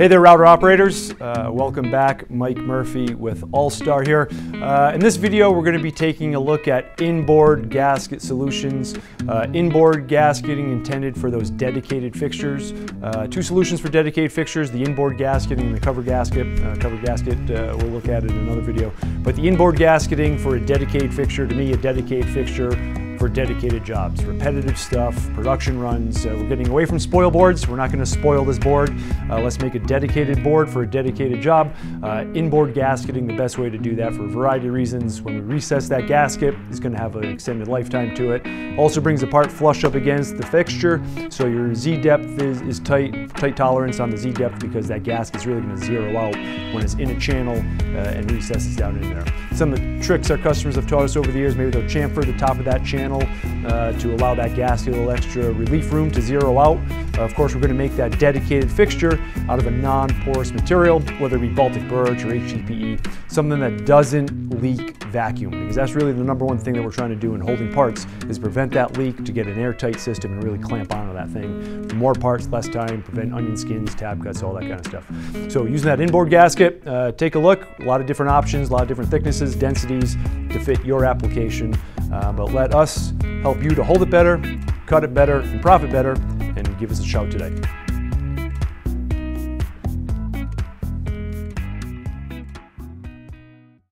Hey there, router operators. Uh, welcome back. Mike Murphy with All-Star here. Uh, in this video, we're going to be taking a look at inboard gasket solutions. Uh, inboard gasketing intended for those dedicated fixtures. Uh, two solutions for dedicated fixtures, the inboard gasketing and the cover gasket. Uh, cover gasket, uh, we'll look at it in another video. But the inboard gasketing for a dedicated fixture, to me, a dedicated fixture for dedicated jobs, repetitive stuff, production runs. Uh, we're getting away from spoil boards. We're not going to spoil this board. Uh, let's make a dedicated board for a dedicated job. Uh, inboard gasketing, the best way to do that for a variety of reasons. When we recess that gasket, it's going to have an extended lifetime to it. Also brings the part flush up against the fixture, so your Z depth is, is tight, tight tolerance on the Z depth because that gasket is really going to zero out when it's in a channel uh, and recesses down in there. Some of the tricks our customers have taught us over the years, maybe they'll chamfer the top of that channel channel uh, to allow that gasket a little extra relief room to zero out. Uh, of course, we're going to make that dedicated fixture out of a non-porous material, whether it be Baltic birch or HDPE, something that doesn't leak vacuum, because that's really the number one thing that we're trying to do in holding parts is prevent that leak to get an airtight system and really clamp onto that thing. More parts, less time, prevent onion skins, tab cuts, all that kind of stuff. So using that inboard gasket, uh, take a look, a lot of different options, a lot of different thicknesses, densities to fit your application. Uh, but let us help you to hold it better, cut it better, and profit better, and give us a shout today.